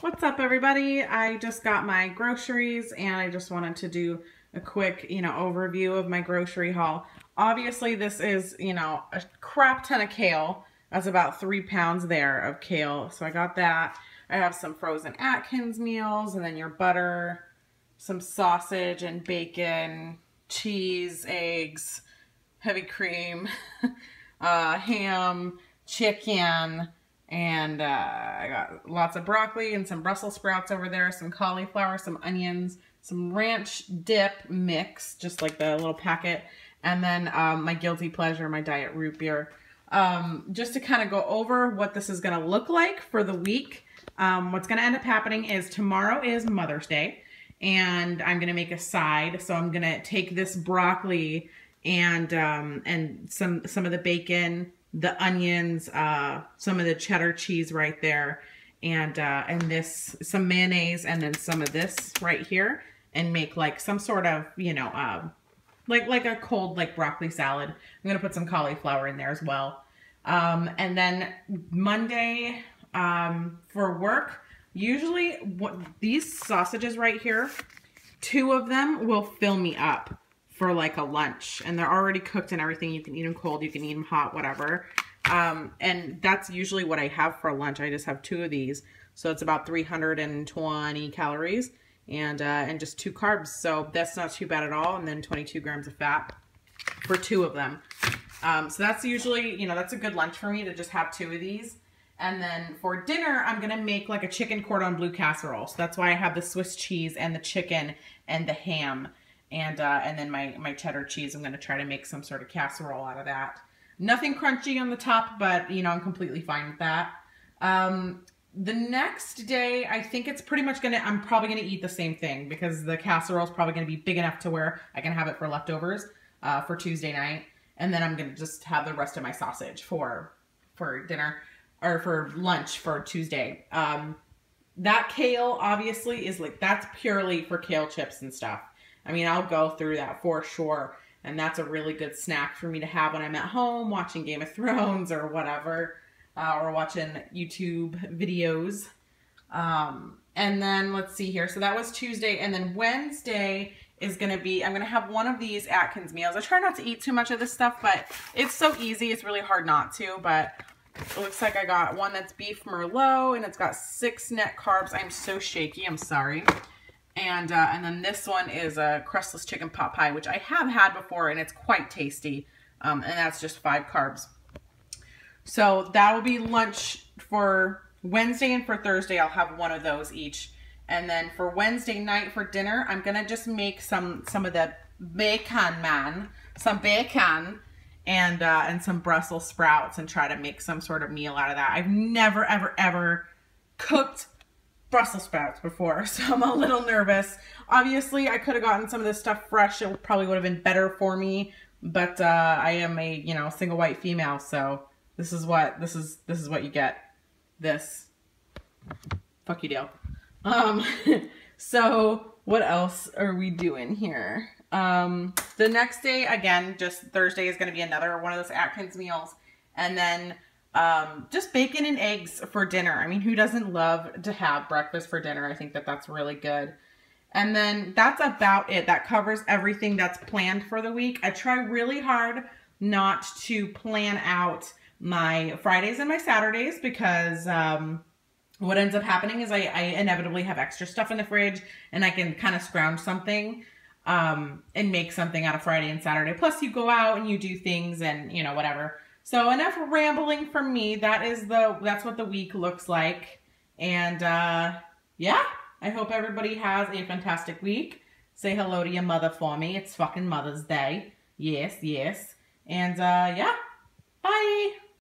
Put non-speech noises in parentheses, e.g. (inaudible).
What's up everybody? I just got my groceries and I just wanted to do a quick, you know, overview of my grocery haul. Obviously this is, you know, a crap ton of kale. That's about three pounds there of kale. So I got that. I have some frozen Atkins meals and then your butter, some sausage and bacon, cheese, eggs, heavy cream, (laughs) uh, ham, chicken, and uh, I got lots of broccoli and some Brussels sprouts over there, some cauliflower, some onions, some ranch dip mix, just like the little packet, and then um, my guilty pleasure, my diet root beer. Um, just to kind of go over what this is going to look like for the week. Um, what's going to end up happening is tomorrow is Mother's Day, and I'm going to make a side. So I'm going to take this broccoli and um, and some some of the bacon the onions, uh, some of the cheddar cheese right there, and uh, and this some mayonnaise, and then some of this right here, and make like some sort of you know uh, like like a cold like broccoli salad. I'm gonna put some cauliflower in there as well. Um, and then Monday um, for work, usually what these sausages right here, two of them will fill me up for like a lunch and they're already cooked and everything. You can eat them cold, you can eat them hot, whatever. Um, and that's usually what I have for lunch. I just have two of these. So it's about 320 calories and, uh, and just two carbs. So that's not too bad at all. And then 22 grams of fat for two of them. Um, so that's usually, you know, that's a good lunch for me to just have two of these. And then for dinner, I'm going to make like a chicken cordon bleu casserole. So that's why I have the Swiss cheese and the chicken and the ham and uh, and then my my cheddar cheese. I'm going to try to make some sort of casserole out of that. Nothing crunchy on the top, but you know I'm completely fine with that. Um, the next day, I think it's pretty much gonna. I'm probably gonna eat the same thing because the casserole is probably gonna be big enough to where I can have it for leftovers uh, for Tuesday night, and then I'm gonna just have the rest of my sausage for for dinner or for lunch for Tuesday. Um, that kale obviously is like that's purely for kale chips and stuff. I mean, I'll go through that for sure. And that's a really good snack for me to have when I'm at home watching Game of Thrones or whatever, uh, or watching YouTube videos. Um, and then let's see here. So that was Tuesday. And then Wednesday is going to be, I'm going to have one of these Atkins meals. I try not to eat too much of this stuff, but it's so easy. It's really hard not to. But it looks like I got one that's beef Merlot and it's got six net carbs. I'm so shaky. I'm sorry. And, uh, and then this one is a crustless chicken pot pie, which I have had before and it's quite tasty. Um, and that's just five carbs. So that will be lunch for Wednesday and for Thursday. I'll have one of those each. And then for Wednesday night for dinner, I'm to just make some, some of the bacon man, some bacon and, uh, and some Brussels sprouts and try to make some sort of meal out of that. I've never, ever, ever cooked Brussels sprouts before, (laughs) so I'm a little nervous. Obviously, I could have gotten some of this stuff fresh. It probably would have been better for me, but uh, I am a, you know, single white female, so this is what, this is, this is what you get. This. Fuck you, Dale. Um, (laughs) so what else are we doing here? Um, the next day, again, just Thursday is going to be another one of those Atkins meals. And then um, just bacon and eggs for dinner. I mean, who doesn't love to have breakfast for dinner? I think that that's really good. And then that's about it. That covers everything that's planned for the week. I try really hard not to plan out my Fridays and my Saturdays because um, what ends up happening is I, I, inevitably have extra stuff in the fridge and I can kind of scrounge something um, and make something out of Friday and Saturday. Plus you go out and you do things and, you know, whatever. So enough rambling from me. That is the that's what the week looks like. And uh yeah, I hope everybody has a fantastic week. Say hello to your mother for me. It's fucking Mother's Day. Yes, yes. And uh yeah. Bye.